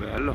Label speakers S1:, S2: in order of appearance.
S1: bello